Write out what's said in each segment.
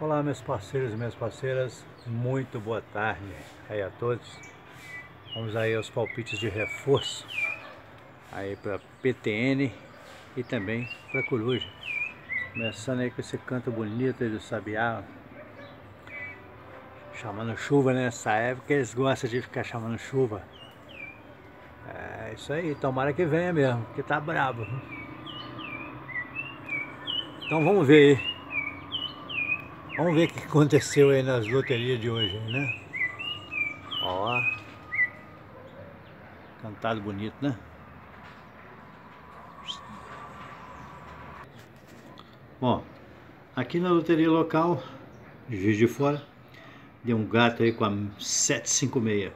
Olá meus parceiros e minhas parceiras, muito boa tarde aí a todos. Vamos aí aos palpites de reforço aí para PTN e também para Coruja. Começando aí com esse canto bonito aí do Sabiá. Chamando chuva nessa época, eles gostam de ficar chamando chuva. É isso aí, tomara que venha mesmo, que tá brabo. Então vamos ver aí. Vamos ver o que aconteceu aí nas loterias de hoje, né? Ó. Cantado bonito, né? Bom, aqui na loteria local, Juiz de Fora, deu um gato aí com a 756.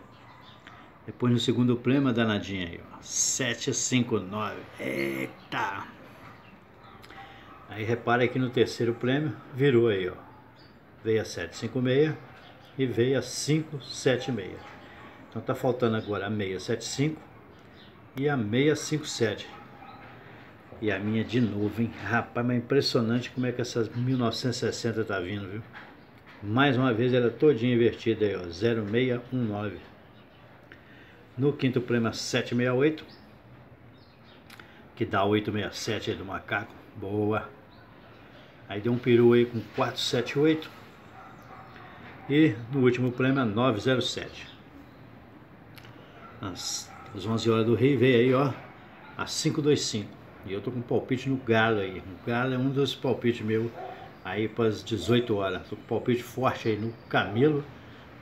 Depois no segundo prêmio, a danadinha aí, ó. 759. Eita! Aí repara que no terceiro prêmio, virou aí, ó veio a 756 e veio a 576. Então tá faltando agora a 675 e a 657. E a minha de novo, hein? Rapaz, mas é impressionante como é que essas 1960 tá vindo, viu? Mais uma vez ela todinha invertida aí, ó, 0619. No quinto prêmio 768, que dá 867 aí do macaco. Boa. Aí deu um peru aí com 478 e no último prêmio, 907. Às, às 11 horas do Rei veio aí, ó, a 525. E eu tô com palpite no Galo aí. O Galo é um dos palpites meu aí para as 18 horas. Tô com palpite forte aí no Camelo,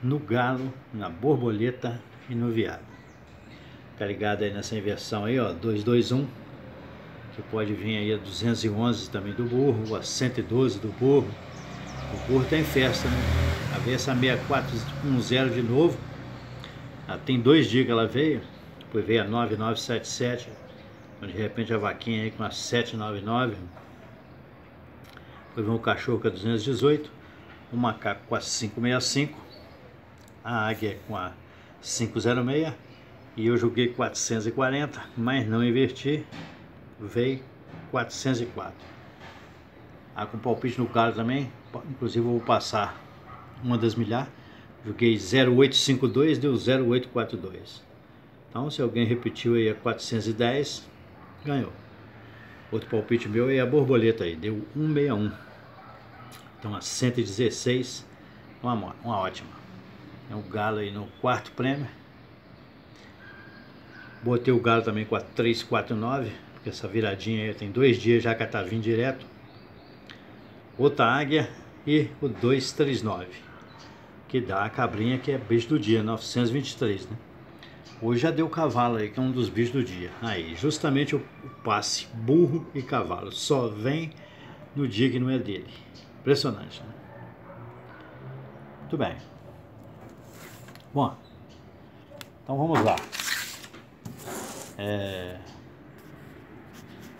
no Galo, na Borboleta e no Viado. Tá ligado aí nessa inversão aí, ó, 221. Que pode vir aí a 211 também do burro, a 112 do burro. O burro tá em festa, né? Ver essa 6410 de novo. Ah, tem dois dias que ela veio. Depois veio a 9977. De repente a vaquinha aí com a 799. Depois veio um cachorro com a 218. O macaco com a 565. A águia com a 506. E eu joguei 440, mas não inverti. Veio 404. Ah, com palpite no galo também. Inclusive eu vou passar uma das milhares. Joguei 0852, deu 0842. Então, se alguém repetiu aí a 410, ganhou. Outro palpite meu é a borboleta aí, deu 161. Então, a 116, uma, uma ótima. É o galo aí no quarto prêmio. Botei o galo também com a 349, porque essa viradinha aí tem dois dias já que tá vindo direto. Outra águia e o 239 que dá a cabrinha que é bicho do dia, 923, né? Hoje já deu cavalo aí, que é um dos bichos do dia. Aí, justamente o, passe burro e cavalo só vem no dia que não é dele. Impressionante, né? Muito bem. Bom, então vamos lá. É...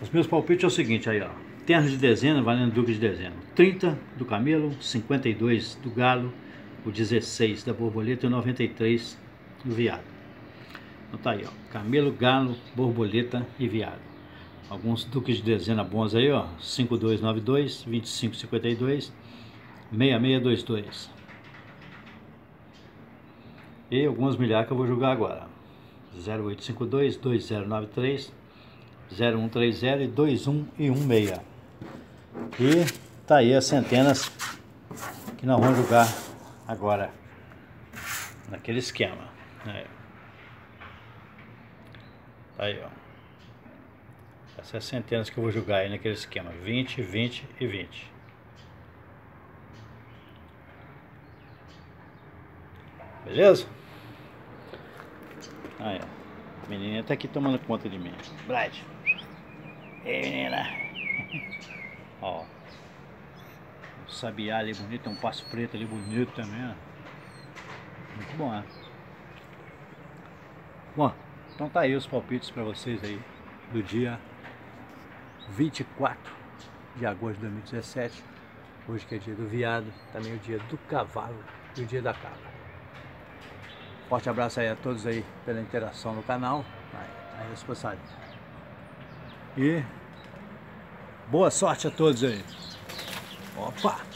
Os meus palpites é o seguinte aí, ó. Terno de dezena valendo duque de dezena. 30 do camelo, 52 do galo, o 16 da borboleta e o 93 do viado. Então tá aí, ó, camelo, galo, borboleta e viado. Alguns duques de dezena bons aí, ó, 5292, 2552, 6622. E algumas milhares que eu vou jogar agora. 0852, 2093, 0130 e 21 e 16. E tá aí as centenas que nós vamos jogar Agora, naquele esquema. Aí, aí ó. Essas é centenas que eu vou jogar aí naquele esquema. 20, 20 e 20. Beleza? Aí, ó. A menina tá aqui tomando conta de mim. Brad. Ei, menina. ó. Sabiá ali bonito, tem um passo preto ali bonito também, ó. Muito bom, né? Bom, então tá aí os palpites para vocês aí do dia 24 de agosto de 2017. Hoje que é dia do viado, também o dia do cavalo e o dia da cabra. Forte abraço aí a todos aí pela interação no canal. Aí, aí os passarinhos. E boa sorte a todos aí. Opa!